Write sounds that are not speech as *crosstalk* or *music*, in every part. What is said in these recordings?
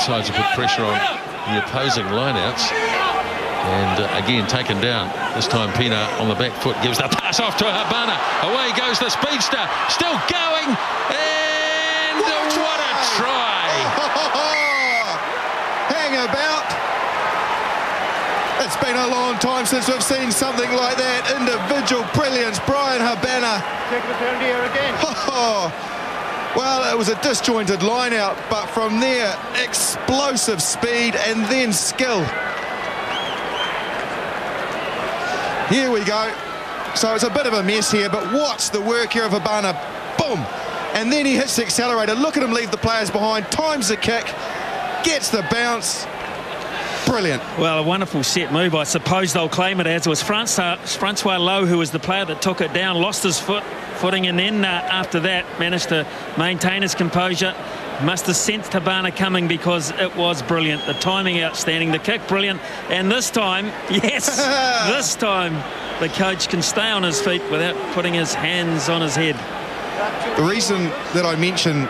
sides have put pressure on the opposing lineouts. And uh, again, taken down. This time Pienaar on the back foot gives the pass off to Habana. Away goes the speedster. Still going. And what a try! What a try. *laughs* Hang about. It's been a long time since we've seen something like that. Individual brilliance. Bryan Habana. Take the turn here again. *laughs* Well, it was a disjointed line out, but from there, explosive speed and then skill. Here we go. So it's a bit of a mess here, but watch the work here of Habana. Boom! And then he hits the accelerator. Look at him leave the players behind. Times the kick. Gets the bounce. Brilliant. Well, a wonderful set move. I suppose they'll claim it as it was Francois, Francois Louw who was the player that took it down, lost his foot, footing, and then uh, after that managed to maintain his composure. Must have sensed Habana coming because it was brilliant. The timing outstanding, the kick brilliant, and this time, *laughs* yes, *laughs* this time the coach can stay on his feet without putting his hands on his head. The reason that I mention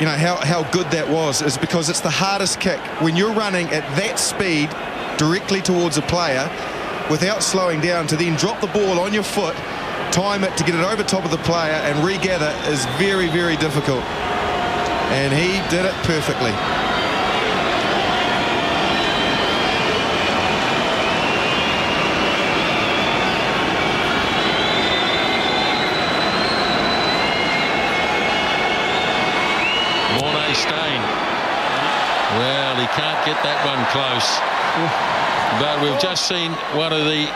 you know how, how good that was is because it's the hardest kick when you're running at that speed directly towards a player without slowing down to then drop the ball on your foot time it to get it over top of the player and regather is very very difficult and he did it perfectly. Morné Steyn. Well, he can't get that one close. But we've just seen one of the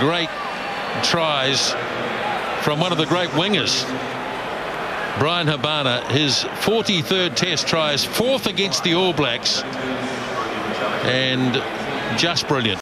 great tries from one of the great wingers. Bryan Habana, his 43rd test tries, fourth against the All Blacks, and just brilliant.